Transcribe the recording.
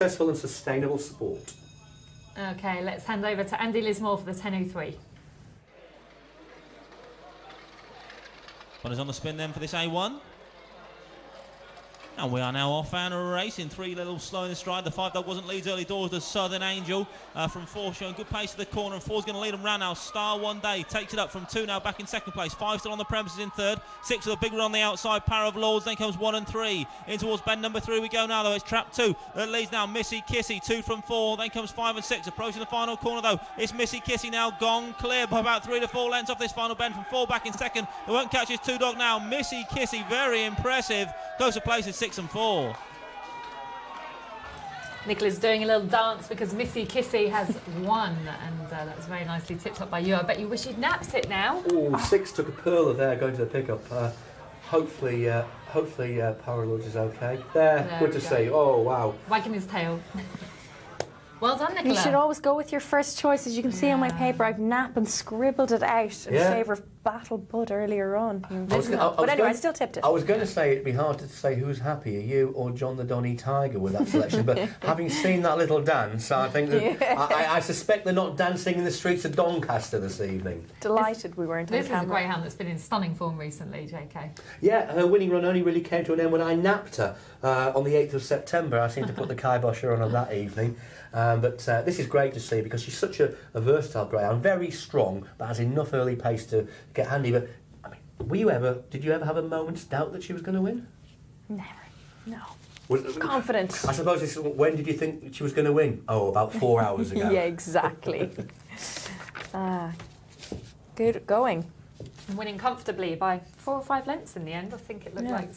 successful and sustainable support. Okay, let's hand over to Andy Lismore for the 10.03. One is on the spin then for this A1. And we are now off and racing. Three little slow in the stride. The five dog wasn't leads early doors. The Southern Angel uh, from four showing good pace to the corner. And four's going to lead them round now. Star One Day takes it up from two now back in second place. Five still on the premises in third. Six with a big run on the outside. Power of Lords. Then comes one and three. In towards bend number three we go now though. It's trap two. That leads now Missy Kissy. Two from four. Then comes five and six. Approaching the final corner though. It's Missy Kissy now gone clear by about three to four lengths off this final bend from four back in second. They won't catch his two dog now. Missy Kissy very impressive. Closer places six and four. Nicola's doing a little dance because Missy Kissy has won, and uh, that was very nicely tipped up by you. I bet you wish you'd napped it now. Oh, six took a pearler there going to the pickup. Uh, hopefully, uh, hopefully uh, Power Lodge is okay. There, There good to go. see. Oh, wow. Wagging his tail. well done, Nicola. You should always go with your first choice. As you can see on my paper, I've napped and scribbled it out in Yeah. favour of Battle Bud earlier on. I was I- I but was anyway, I still tipped it. I was going to say it'd be hard to say who's happier, you or John the Donny Tiger with that selection, but having seen that little dance, I think that I, I, I suspect they're not dancing in the streets of Doncaster this evening. Delighted we weren't This on is a camera. greyhound that's been in stunning form recently, JK. Yeah, her winning run only really came to an end when I napped her uh, on the 8th of September. I seemed to put the kibosher on her that evening. Um, but uh, this is great to see because she's such a, a versatile greyhound, very strong, but has enough early pace to get handy. But I mean, were you ever? Did you ever have a moment's doubt that she was going to win? Never. No. Was, Confident. I suppose this, when did you think she was going to win? Oh, about four hours ago. yeah, exactly. ah, good going. Winning comfortably by four or five lengths in the end, I think it looked Yeah. like.